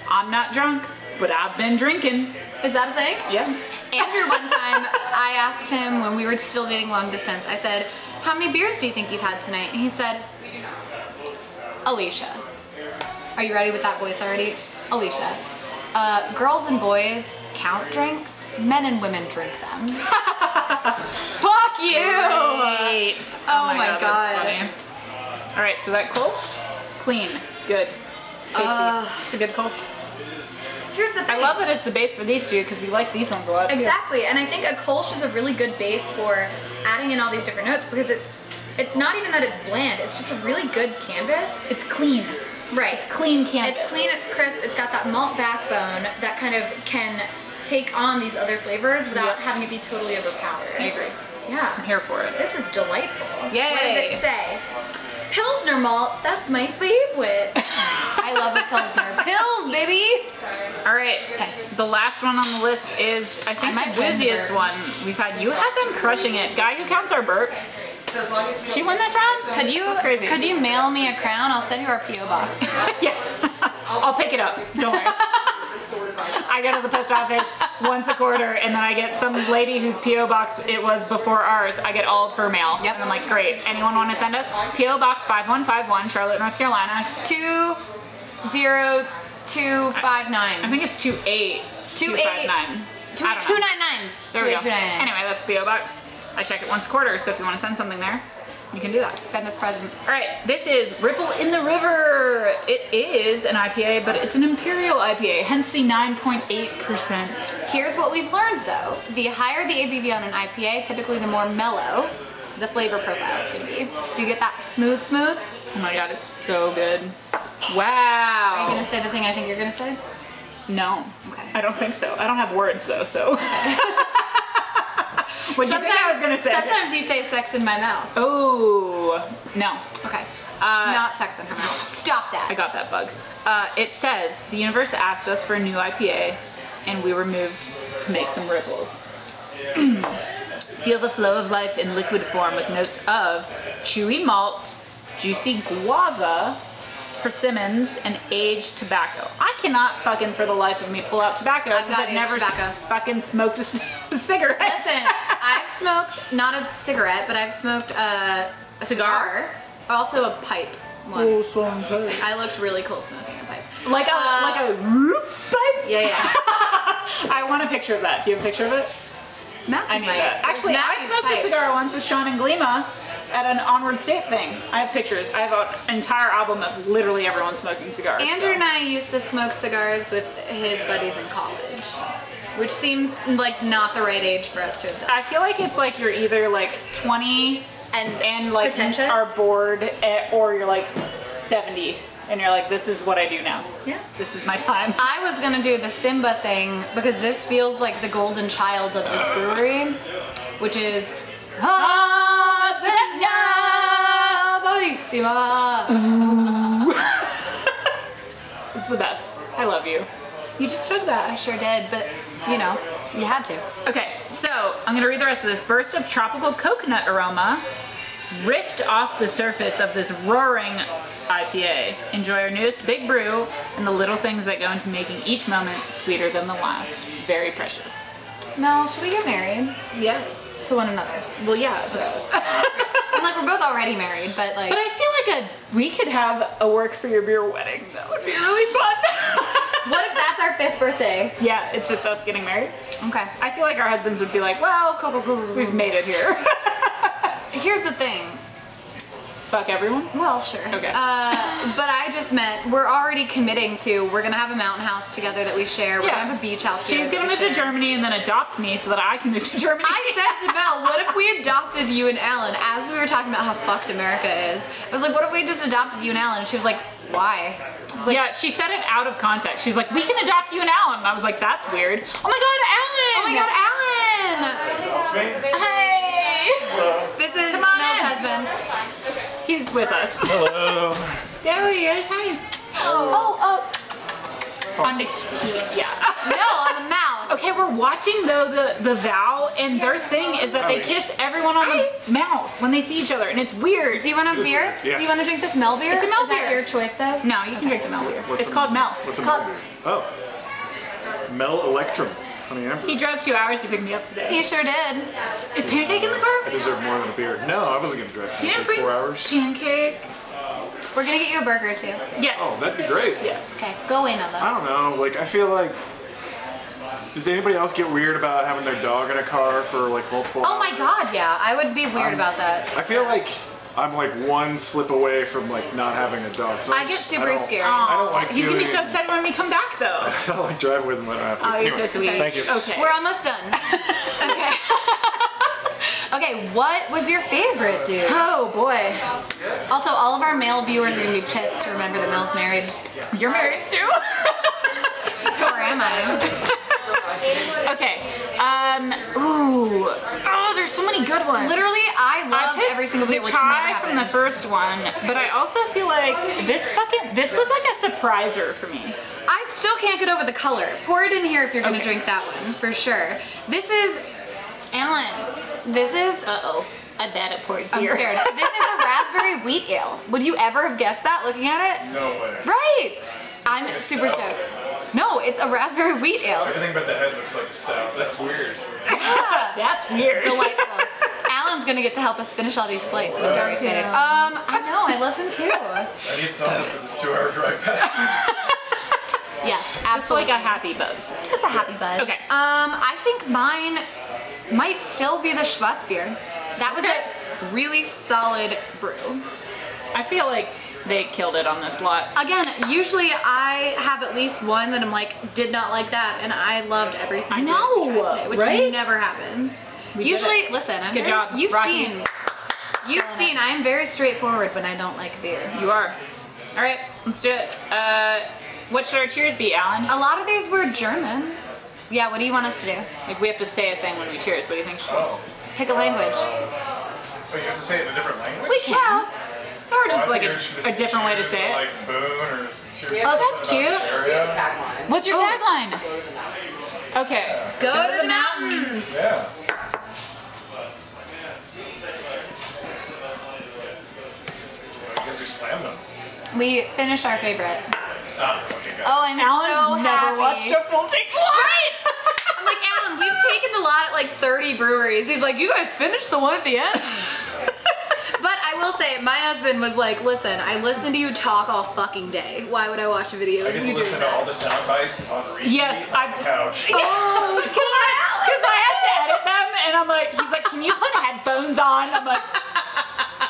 I'm not drunk, but I've been drinking. Is that a thing? Yeah. Andrew, one time, I asked him when we were still dating long distance, I said, How many beers do you think you've had tonight? And he said, Alicia. Are you ready with that voice already? Alicia. Uh, girls and boys count drinks. Men and women drink them. Fuck you! Great. Oh my god, that's God. funny. All right, so that Kolsch, clean, good, tasty. Uh, it's a good Kolsch. Here's the thing. I love that it's the base for these two because we like these ones a lot. too. Exactly, and I think a Kolsch is a really good base for adding in all these different notes because it's it's not even that it's bland. It's just a really good canvas. It's clean. Right. It's clean canvas. It's clean, it's crisp, it's got that malt backbone that kind of can take on these other flavors without Yep. having to be totally overpowered. I agree. Yeah. I'm here for it. This is delightful. Yay. What does it say? Pilsner malts, that's my favorite. I love a Pilsner. Pills, baby! All right, the last one on the list is I think I the busiest one we've had. You have been crushing it. Guy who counts our burps. So as long as we She won this round. Could you That's crazy. could you mail me a crown? I'll send you our PO box. yeah. I'll pick it up. Don't worry. I go to the post office once a quarter, and then I get some lady whose PO box it was before ours. I get all of her mail. Yep. And I'm like, great. Anyone want to send us PO box 5151, Charlotte, North Carolina. Two zero two five nine. I think it's two eight. two Two eight- nine. Two eight two nine nine. There Two we eight go. two nine nine. Anyway, that's the PO box. I check it once a quarter, so if you want to send something there, you can do that. Send us presents. All right, this is Ripple in the River. It is an IPA, but it's an Imperial IPA, hence the 9.8%. Here's what we've learned though. The higher the ABV on an IPA, typically the more mellow the flavor profile is gonna be. Do you get that smooth smooth? Oh my god, it's so good. Are you gonna say the thing I think you're gonna say? No. Okay. I don't think so. I don't have words though, so. what do you think I was gonna say? Sometimes you say sex in my mouth. Oh, no. Okay. Uh, Not sex in her mouth. Stop that. I got that bug. Uh, it says the universe asked us for a new IPA, and we were moved to make some ripples. Feel the flow of life in liquid form with notes of chewy malt, juicy guava, persimmons, and aged tobacco. I cannot fucking for the life of me pull out tobacco I've because I've never s- tobacco. fucking smoked a c- cigarette. Listen, I've smoked not a cigarette, but I've smoked a, a Cigar? cigar. Also a pipe Oh, once. I looked really cool smoking a pipe. like a Uh, like a roots pipe. Yeah, yeah. I want a picture of that. Do you have a picture of it? Matthew I need pipe. that. There's Actually, I smoked pipe. a cigar once with Sean and Glima at an Onward State thing. I have pictures. I have an entire album of literally everyone smoking cigars. Andrew so. and I used to smoke cigars with his buddies in college, which seems like not the right age for us to have done. I feel like it's like you're either like 20 And and like pretentious? are bored, eh, or you're like 70 and you're like, this is what I do now. Yeah. This is my time. I was gonna do the Simba thing because this feels like the golden child of this brewery, which is Hacienda Bellissima. It's the best. I love you. You just took I sure did, but you know, you had to. Okay, so I'm gonna read the rest of this. Burst of tropical coconut aroma rift off the surface of this roaring IPA. Enjoy our newest big brew and the little things that go into making each moment sweeter than the last. Very precious. Mel, should we get married Yes. to one another? Well, yeah, but, And like we're both already married, but like but I feel like a we could have a work for your beer wedding. That would be really fun. what if that's our fifth birthday? yeah, it's just us getting married. Okay. I feel like our husbands would be like, well, Cool, cool, cool, cool, we've made it here. Here's the thing. Fuck everyone. Well, sure. Okay. Uh, but I just meant we're already committing to we're gonna have a mountain house together that we share. We're Yeah. gonna have a beach house. Together. She's gonna that we move to. Germany and then adopt me so that I can move to Germany. I said to Mel, what if we adopted you and Alan as we were talking about how fucked America is? I was like, what if we just adopted you and Alan? And she was like, why? I was like, yeah, she said it out of context. She's like, we can adopt you and Alan. And I was like, that's weird. Oh my god, Alan! oh my god, Alan! Hey! This is Mel's in. husband. He's with us. Hello. There he is. Hi. Oh, oh, On the yeah. no, on the mouth. Okay, we're watching though the the vow, and their thing is that they kiss everyone on the mouth when they see each other, and it's weird. Do you want a beer? Yeah. Do you want to drink this Mel beer? It's a Mel is that beer. your choice though? No, you can drink the Mel beer. What's it's a- called Mel. What's it's a called. Mel beer? Oh. Mel Electrum. Honey Amber. He drove two hours to pick me up today. He sure did. Is Pancake in the car? I car? deserve more than a beer. No, I wasn't gonna drive You didn't for bring four hours. Pancake. We're gonna get you a burger too. Yes. Oh, that'd be great. yes. Okay, go away, Nella. I don't know. Like, I feel like. Does anybody else get weird about having their dog in a car for like multiple Oh my god, yeah. I would be weird um, about that. I feel like I'm like one slip away from like not having a dog. So I get just- super don't- scared. I don't like He's gonna be doing- so excited when we come back, though. I don't like driving with him. when I have to. Oh, you're Anyway, so sweet. Thank you. Okay. We're almost done. okay. okay, what was your favorite, dude? Oh boy, Also, all of our male viewers are gonna be pissed to remember that Mel's married. you're married too. Or am I? Okay. Um. Ooh. Oh, there's so many good ones. Literally, I I loved picked every single the video, which never try from the first one, but I also feel like this fucking this was like a surpriser for me. I still can't get over the color. Pour it in here if you're gonna Okay. drink that one, for sure. This is, Alan, this is, Uh oh, I bet it poured I'm scared. This is a raspberry wheat ale. Would you ever have guessed that looking at it? No way. Right! I'm super stout. stoked. No, it's a raspberry wheat ale. Everything but the head looks like a stout. That's weird. Yeah. That's weird. Delightful. Alan's gonna get to help us finish all these plates. and I'm very excited. Um, I know, I love him too. I need something for this two-hour drive back. Yes, Just absolutely. like a happy buzz. Just a happy buzz. Okay. Um, I think mine might still be the Schwarzbier. That was Okay. a really solid brew. I feel like they killed it on this lot. Again, usually I have at least one that I'm like, did not like that, and I loved every single I know, today, which right? never happens. We did usually, it. listen, I'm Good very- job, You've Rocky. seen, you've seen. I am very straightforward when I don't like beer. You are. All right, let's do it. Uh, what should our cheers be, Alan? A lot of these were German. Yeah, what do you want us to do? Like we have to say a thing when we cheers. What do you think? Should Oh. Pick a language. But you have to say it in a different language? We can. Or just like a, a different way to say it? Like boon or cheers Oh, that's something about this cute. area. What's your Oh. tagline? Go to the mountains. Okay. Go, to the mountains. Yeah. you're slamming. We finished our favorite. Ah, okay. Oh, I'm Alan's so never happy. watched a full take Right! I'm like, Alan, we've taken the lot at like 30 breweries. He's like, you guys finished the one at the end. but I will say, my husband was like, listen, I listen to you talk all fucking day. Why would I watch a video I of get you to listen to all the sound bites on repeat Yes, on I- the couch. Oh, Because I have to edit them, and I'm like, he's like, can you put headphones on? I'm like,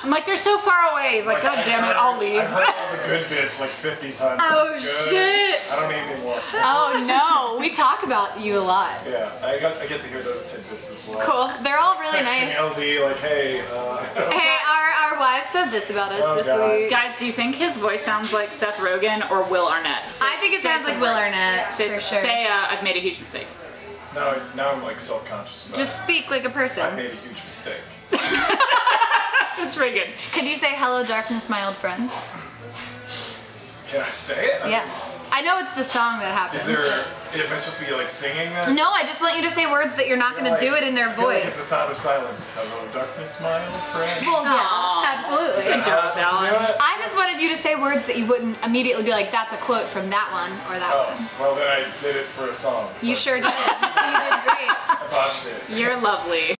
I'm like, they're so far away. He's like, God I've damn it, heard- I'll leave. I've heard all the good bits like 50 times. Oh, Good. shit. I don't need any more. oh no, we talk about you a lot. Yeah, I, got, I get to hear those tidbits as well. Cool. They're all really Texting nice. LD like, hey, uh, Hey, our, our wives said this about us Oh, this God. week. Guys, do you think his voice sounds like Seth Rogen or Will Arnett? Say- I think it sounds like Will words. Arnett, Say, for sure. say uh, I've made a huge mistake. now, now I'm like self-conscious about Just it. speak like a person. I made a huge mistake. That's pretty good. Could you say hello, darkness, my old friend? Can I say it? Yeah. I know it's the song that happens. Is there, am I supposed to be like singing this? No, I just want you to say words that you're not going to do it in their voice. feel like it's the sound of silence. Hello, darkness, my old friend. Well, Aw. yeah, absolutely. Good job, I supposed to do Alan. I just wanted you to say words that you wouldn't immediately be like, that's a quote from that one or that Oh, one. well then I did it for a song. so You sure did. you did great. I botched it. You're lovely.